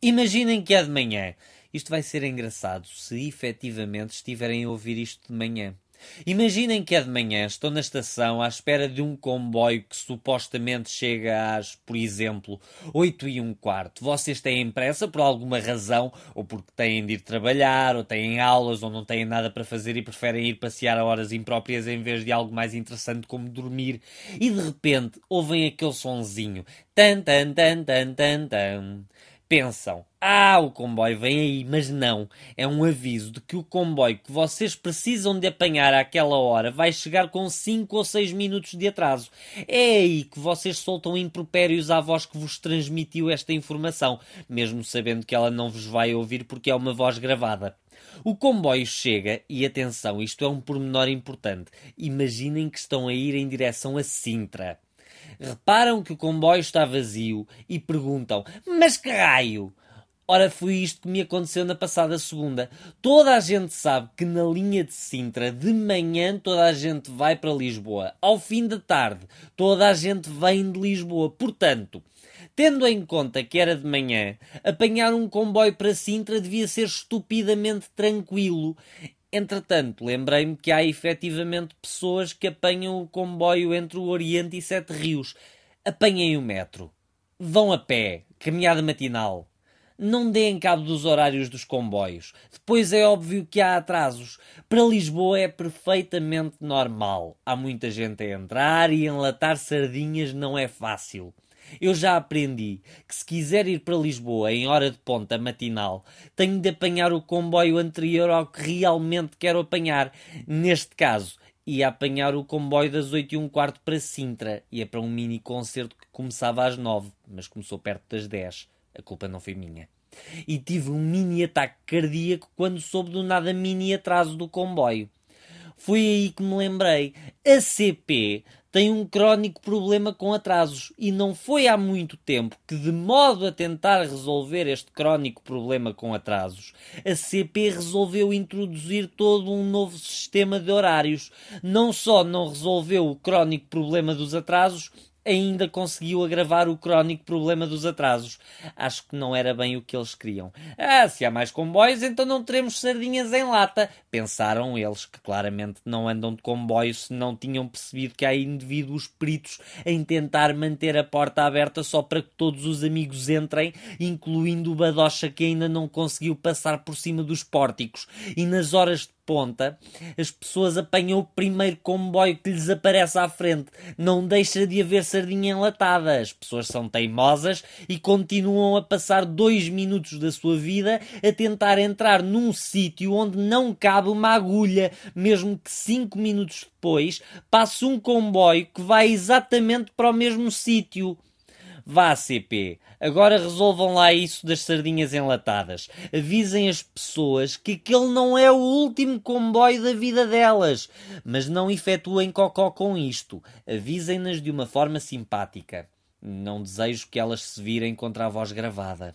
Imaginem que é de manhã. Isto vai ser engraçado se efetivamente estiverem a ouvir isto de manhã. Imaginem que é de manhã, estou na estação à espera de um comboio que supostamente chega às, por exemplo, 8 e um quarto. Vocês têm pressa por alguma razão, ou porque têm de ir trabalhar, ou têm aulas, ou não têm nada para fazer e preferem ir passear a horas impróprias em vez de algo mais interessante como dormir. E de repente ouvem aquele sonzinho. Tan tan tan tan tan tan pensam: ah, o comboio vem aí, mas não. É um aviso de que o comboio que vocês precisam de apanhar àquela hora vai chegar com 5 ou 6 minutos de atraso. É aí que vocês soltam impropérios à voz que vos transmitiu esta informação, mesmo sabendo que ela não vos vai ouvir porque é uma voz gravada. O comboio chega e atenção, isto é um pormenor importante. Imaginem que estão a ir em direção a Sintra reparam que o comboio está vazio e perguntam: Mas que raio? Ora, foi isto que me aconteceu na passada segunda. Toda a gente sabe que na linha de Sintra, de manhã, toda a gente vai para Lisboa. Ao fim da tarde, toda a gente vem de Lisboa. Portanto, tendo em conta que era de manhã, apanhar um comboio para Sintra devia ser estupidamente tranquilo. Entretanto, lembrei-me que há efetivamente pessoas que apanham o comboio entre o Oriente e Sete Rios. Apanhem o metro. Vão a pé, caminhada matinal. Não deem cabo dos horários dos comboios. Depois é óbvio que há atrasos. Para Lisboa é perfeitamente normal. Há muita gente a entrar e enlatar sardinhas não é fácil. Eu já aprendi que se quiser ir para Lisboa em hora de ponta matinal, tenho de apanhar o comboio anterior ao que realmente quero apanhar. Neste caso, ia apanhar o comboio das 8 e um quarto para Sintra. Ia para um mini concerto que começava às 9, mas começou perto das 10. A culpa não foi minha. E tive um mini ataque cardíaco quando soube do nada mini atraso do comboio. Foi aí que me lembrei. A CP tem um crónico problema com atrasos e não foi há muito tempo que, de modo a tentar resolver este crónico problema com atrasos, a CP resolveu introduzir todo um novo sistema de horários. Não só não resolveu o crónico problema dos atrasos, ainda conseguiu agravar o crónico problema dos atrasos. Acho que não era bem o que eles queriam. Ah, se há mais comboios, então não teremos sardinhas em lata. Pensaram eles, que claramente não andam de comboio se não tinham percebido que há indivíduos peritos em tentar manter a porta aberta só para que todos os amigos entrem, incluindo o Badocha que ainda não conseguiu passar por cima dos pórticos. E nas horas de ponta, as pessoas apanham o primeiro comboio que lhes aparece à frente. Não deixa de haver sardinha enlatada. As pessoas são teimosas e continuam a passar dois minutos da sua vida a tentar entrar num sítio onde não cabe uma agulha, mesmo que cinco minutos depois passe um comboio que vai exatamente para o mesmo sítio. Vá, CP, agora resolvam lá isso das sardinhas enlatadas. Avisem as pessoas que aquele não é o último comboio da vida delas. Mas não efetuem cocó com isto. Avisem-nas de uma forma simpática. Não desejo que elas se virem contra a voz gravada.